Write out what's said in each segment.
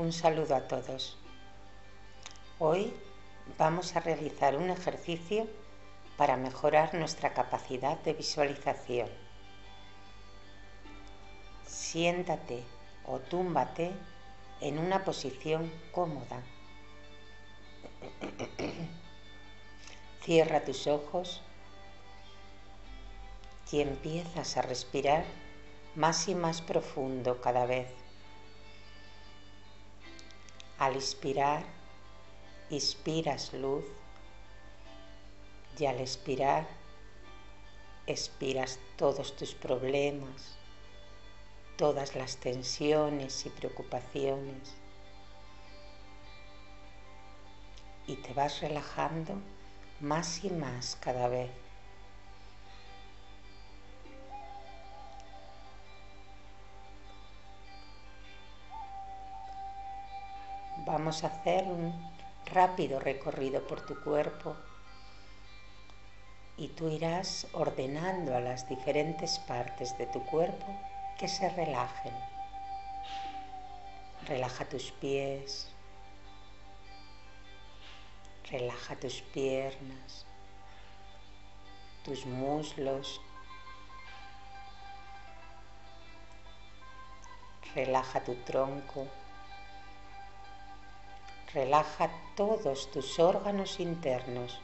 Un saludo a todos. Hoy vamos a realizar un ejercicio para mejorar nuestra capacidad de visualización. Siéntate o túmbate en una posición cómoda. Cierra tus ojos y empiezas a respirar más y más profundo cada vez. Al inspirar, inspiras luz y al expirar, expiras todos tus problemas, todas las tensiones y preocupaciones y te vas relajando más y más cada vez. Vamos a hacer un rápido recorrido por tu cuerpo y tú irás ordenando a las diferentes partes de tu cuerpo que se relajen. Relaja tus pies, relaja tus piernas, tus muslos, relaja tu tronco. Relaja todos tus órganos internos.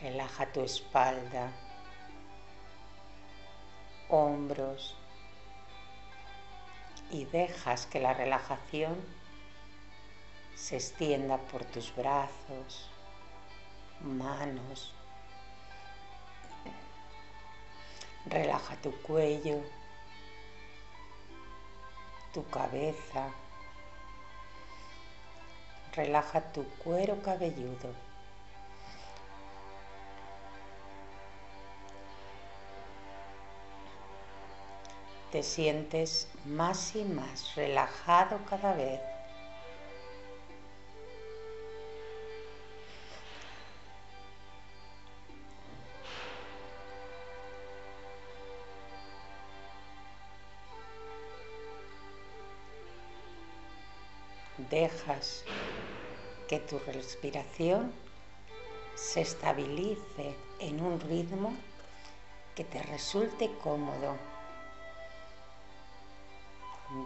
Relaja tu espalda, hombros y dejas que la relajación se extienda por tus brazos, manos. Relaja tu cuello, tu cabeza. Relaja tu cuero cabelludo. Te sientes más y más relajado cada vez. Dejas que tu respiración se estabilice en un ritmo que te resulte cómodo.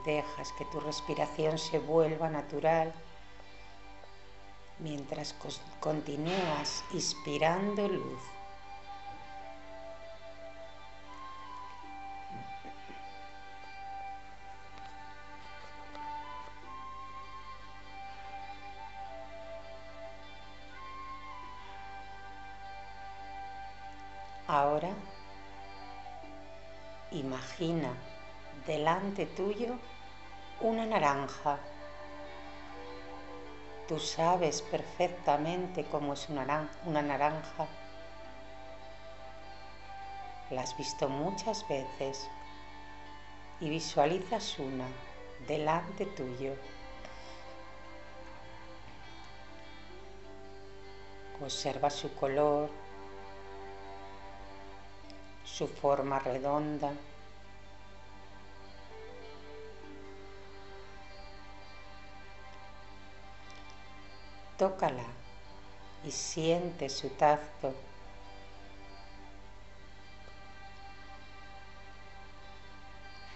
Dejas que tu respiración se vuelva natural mientras continúas inspirando luz. Tuyo una naranja. Tú sabes perfectamente cómo es una, naranja. La has visto muchas veces y visualizas una delante tuyo. Observa su color, su forma redonda. Tócala y siente su tacto.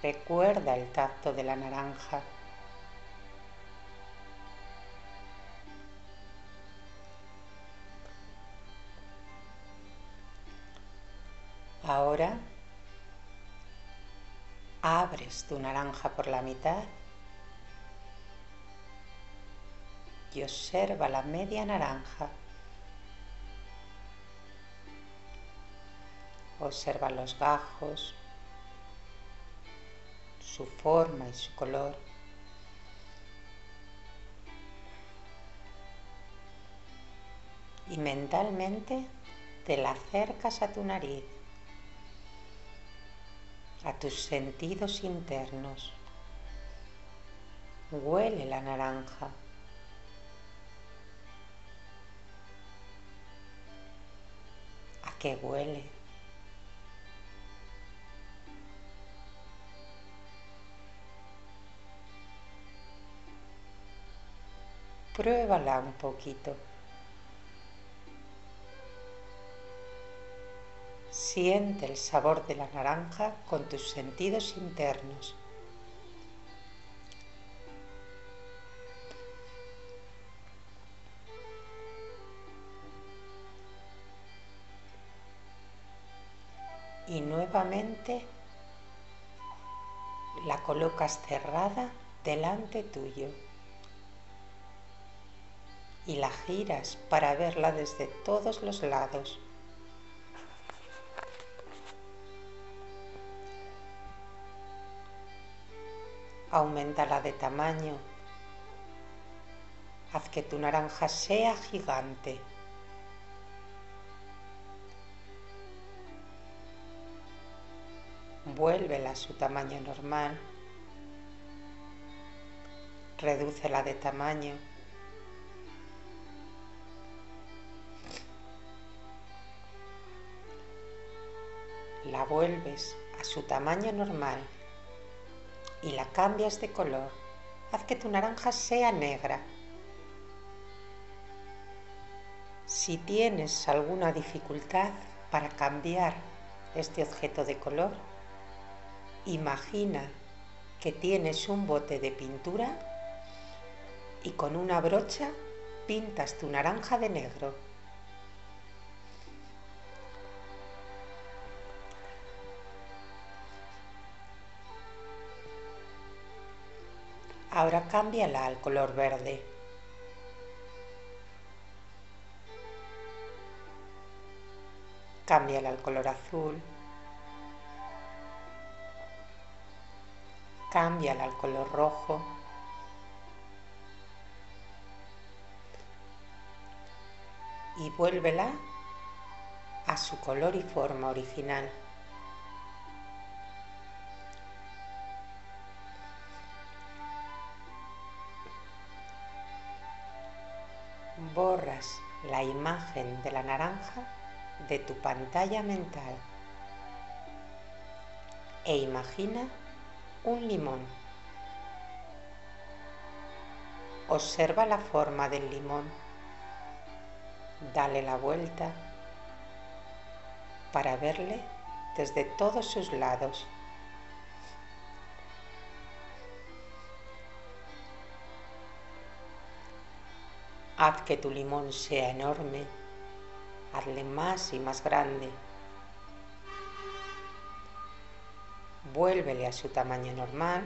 Recuerda el tacto de la naranja. Ahora abres tu naranja por la mitad y observa la media naranja. Observa los gajos, su forma y su color. Y mentalmente te la acercas a tu nariz a tus sentidos internos. Huele la naranja. que huele. Pruébala un poquito. Siente el sabor de la naranja con tus sentidos internos. Nuevamente la colocas cerrada delante tuyo y la giras para verla desde todos los lados. Aumentala de tamaño. Haz que tu naranja sea gigante. Vuélvela a su tamaño normal. Redúcela de tamaño. La vuelves a su tamaño normal y la cambias de color. Haz que tu naranja sea negra. Si tienes alguna dificultad para cambiar este objeto de color, Imagina que tienes un bote de pintura y con una brocha pintas tu naranja de negro. Ahora cámbiala al color verde. Cámbiala al color azul. Cámbiala al color rojo. Y vuélvela a su color y forma original. Borras la imagen de la naranja de tu pantalla mental e imagina un limón. Observa la forma del limón. Dale la vuelta para verle desde todos sus lados. Haz que tu limón sea enorme. Hazle más y más grande. Vuélvele a su tamaño normal,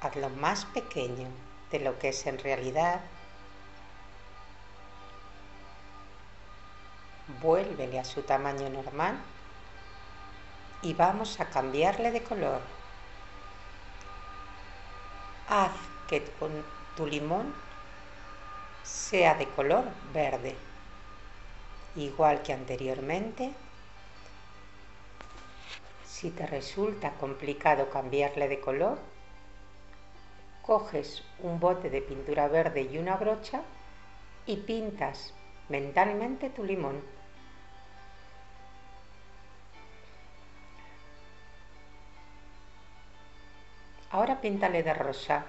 hazlo más pequeño de lo que es en realidad, vuélvele a su tamaño normal y vamos a cambiarle de color. Haz que tu limón sea de color verde, igual que anteriormente si te resulta complicado cambiarle de color, coges un bote de pintura verde y una brocha y pintas mentalmente tu limón. Ahora píntale de rosa.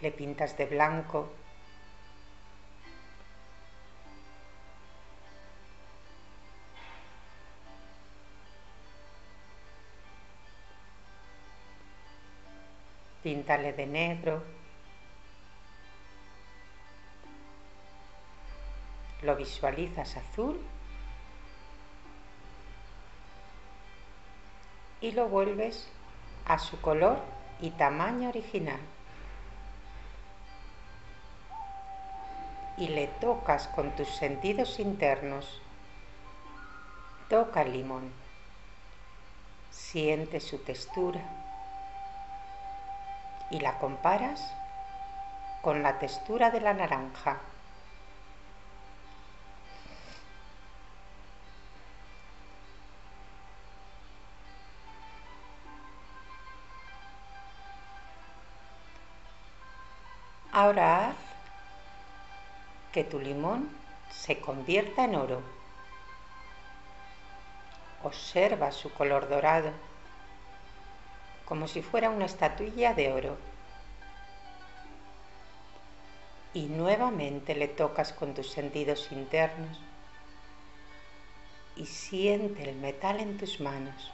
Le pintas de blanco. Píntale de negro, lo visualizas azul y lo vuelves a su color y tamaño original. Y le tocas con tus sentidos internos. Toca el limón. Siente su textura y la comparas con la textura de la naranja. Ahora haz que tu limón se convierta en oro. Observa su color dorado, como si fuera una estatuilla de oro. Y nuevamente le tocas con tus sentidos internos y siente el metal en tus manos.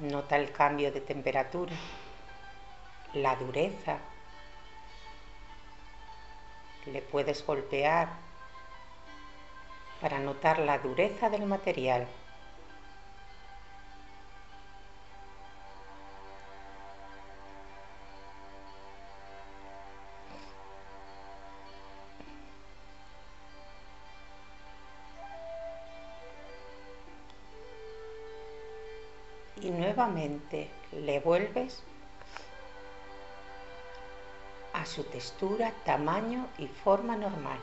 Nota el cambio de temperatura, la dureza. Le puedes golpear para notar la dureza del material. Nuevamente le vuelves a su textura, tamaño y forma normal.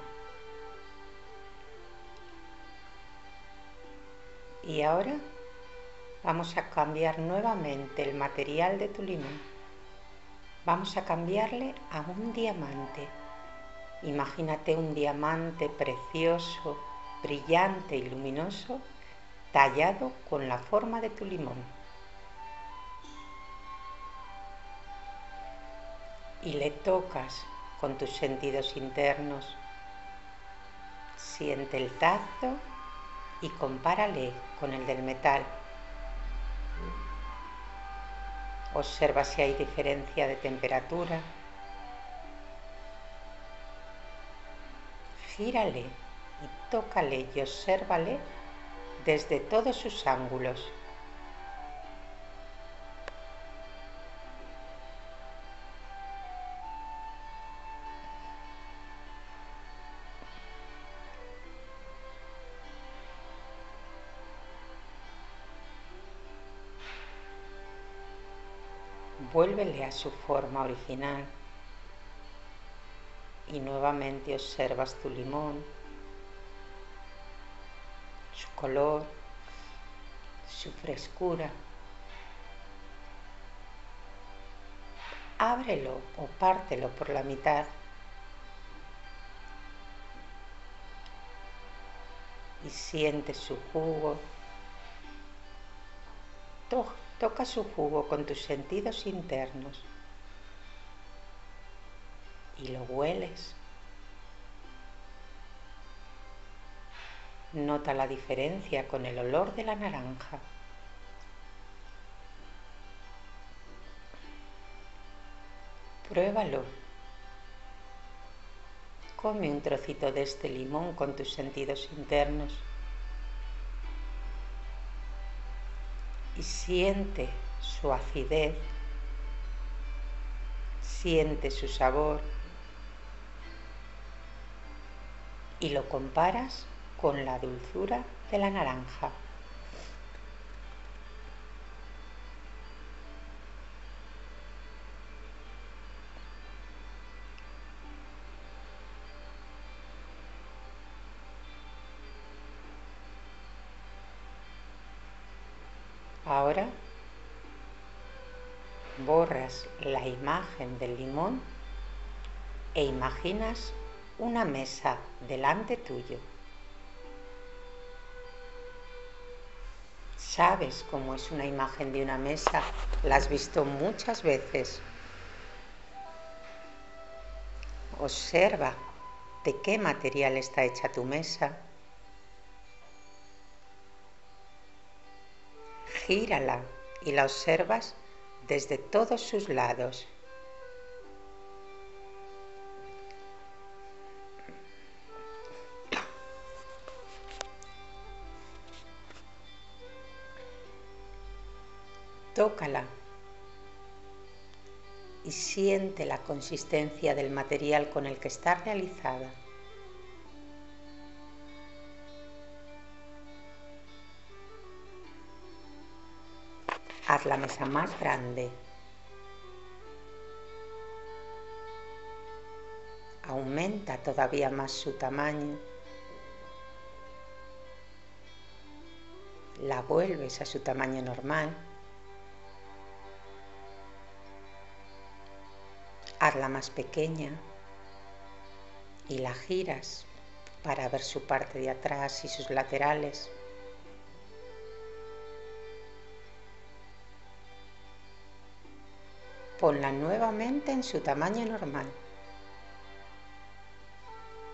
Y ahora vamos a cambiar nuevamente el material de tu limón. Vamos a cambiarle a un diamante. Imagínate un diamante precioso, brillante y luminoso, tallado con la forma de tu limón. Y le tocas con tus sentidos internos. Siente el tacto y compárale con el del metal. Observa si hay diferencia de temperatura. Gírale y tócale y obsérvale desde todos sus ángulos. Vuélvele a su forma original y nuevamente observas tu limón, su color, su frescura. Ábrelo o pártelo por la mitad. Y siente su jugo, Toca su jugo con tus sentidos internos y lo hueles. Nota la diferencia con el olor de la naranja. Pruébalo. Come un trocito de este limón con tus sentidos internos. Y siente su acidez, siente su sabor y lo comparas con la dulzura de la naranja. Imagen del limón e imaginas una mesa delante tuyo. Sabes cómo es una imagen de una mesa, la has visto muchas veces. Observa de qué material está hecha tu mesa gírala y la observas desde todos sus lados. Tócala y siente la consistencia del material con el que está realizada. Haz la mesa más grande. Aumenta todavía más su tamaño. La vuelves a su tamaño normal. Hazla más pequeña y la giras para ver su parte de atrás y sus laterales. Ponla nuevamente en su tamaño normal.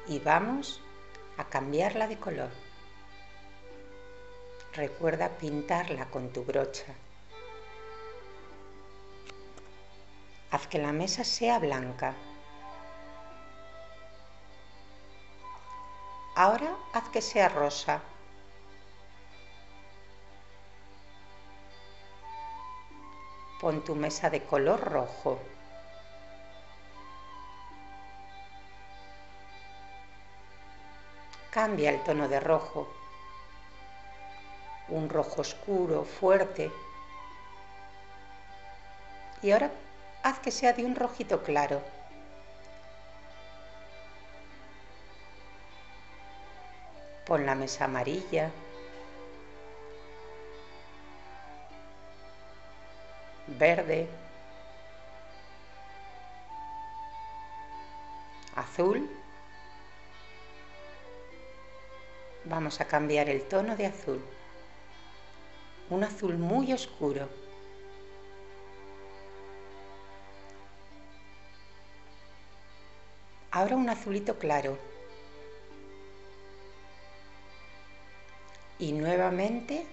Y vamos a cambiarla de color. Recuerda pintarla con tu brocha. Haz que la mesa sea blanca. Ahora haz que sea rosa. Pon tu mesa de color rojo. Cambia el tono de rojo. Un rojo oscuro, fuerte. Y ahora haz que sea de un rojito claro. Pon la mesa amarilla. Verde. Azul. Vamos a cambiar el tono de azul. Un azul muy oscuro. Ahora un azulito claro. Y nuevamente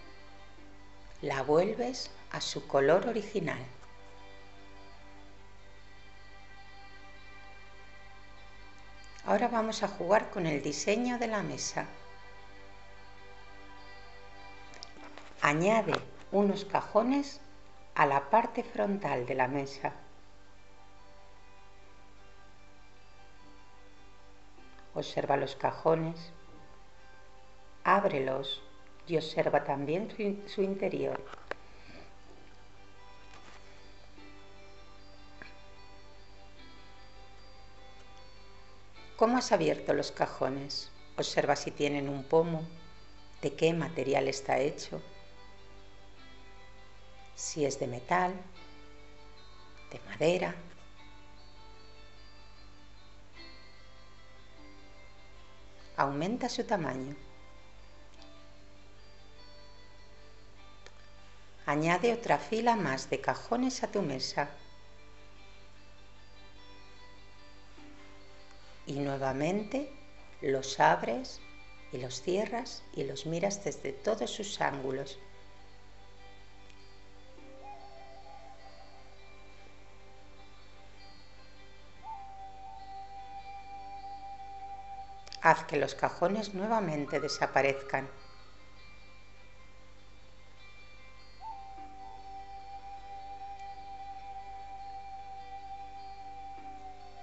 la vuelves a su color original. Ahora vamos a jugar con el diseño de la mesa. Añade unos cajones a la parte frontal de la mesa. Observa los cajones, ábrelos y observa también su, interior. ¿Cómo has abierto los cajones? Observa si tienen un pomo, de qué material está hecho, si es de metal, de madera, aumenta su tamaño. Añade otra fila más de cajones a tu mesa. Y nuevamente los abres y los cierras y los miras desde todos sus ángulos. Haz que los cajones nuevamente desaparezcan.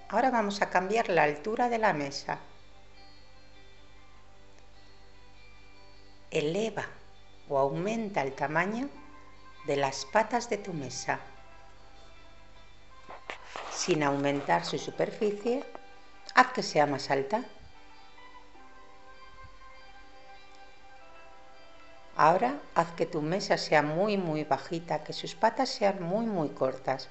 Ahora vamos a cambiar la altura de la mesa. Eleva o aumenta el tamaño de las patas de tu mesa sin aumentar su superficie, haz que sea más alta. Ahora haz que tu mesa sea muy muy bajita, que sus patas sean muy muy cortas.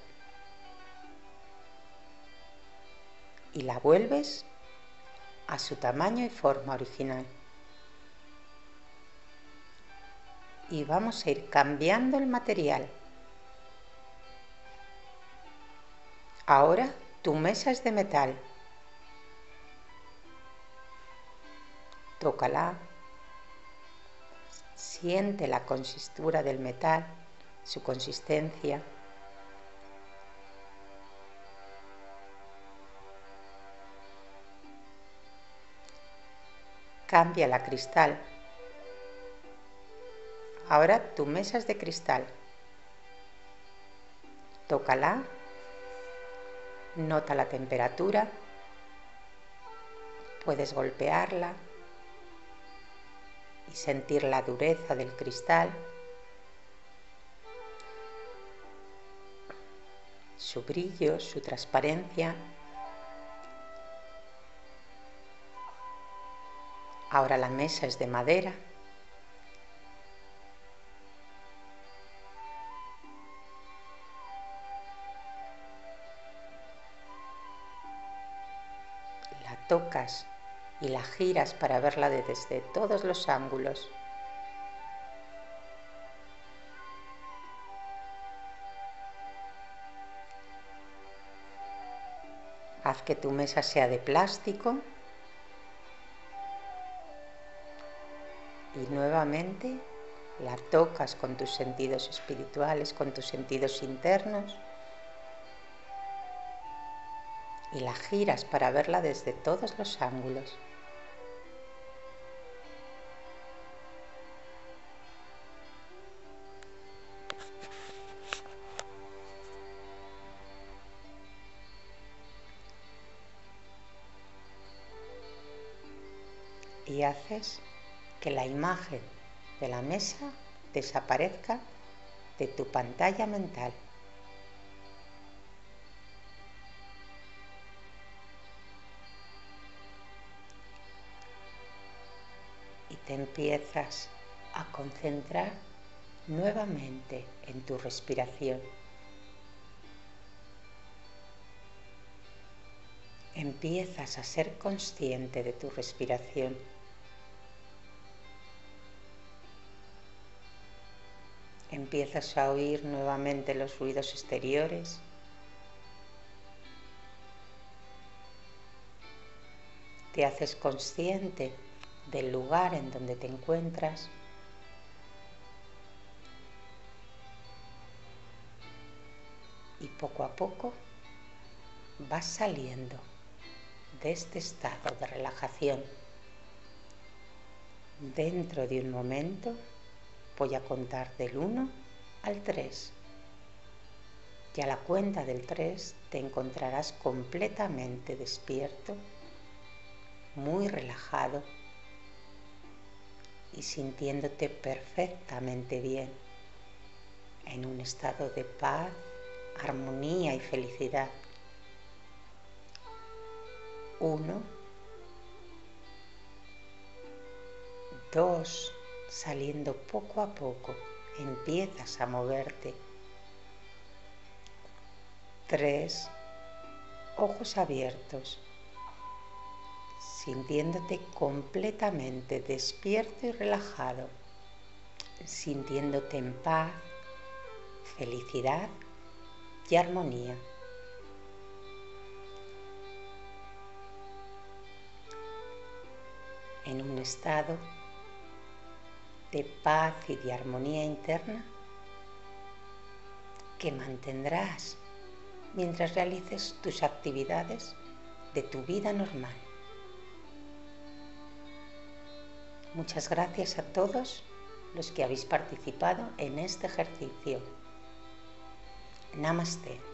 Y la vuelves a su tamaño y forma original. Y vamos a ir cambiando el material. Ahora tu mesa es de metal. Tócala, Siente la consistura del metal, su consistencia. Cambia la cristal. Ahora tu mesa es de cristal. Tócala. Nota la temperatura. Puedes golpearla y sentir la dureza del cristal, su brillo, su transparencia. Ahora la mesa es de madera. La tocas y la giras para verla desde todos los ángulos. Haz que tu mesa sea de plástico. Y nuevamente la tocas con tus sentidos espirituales, con tus sentidos internos. Y la giras para verla desde todos los ángulos. y haces que la imagen de la mesa desaparezca de tu pantalla mental. Y te empiezas a concentrar nuevamente en tu respiración. Empiezas a ser consciente de tu respiración. Empiezas a oír nuevamente los ruidos exteriores. Te haces consciente del lugar en donde te encuentras. Y poco a poco vas saliendo de este estado de relajación. Dentro de un momento Voy a contar del 1 al 3. Y a la cuenta del 3 te encontrarás completamente despierto, muy relajado y sintiéndote perfectamente bien, en un estado de paz, armonía y felicidad. 1, 2, saliendo poco a poco, empiezas a moverte. Tres, ojos abiertos, sintiéndote completamente despierto y relajado, sintiéndote en paz, felicidad y armonía. En un estado de paz y de armonía interna que mantendrás mientras realices tus actividades de tu vida normal. Muchas gracias a todos los que habéis participado en este ejercicio. Namaste.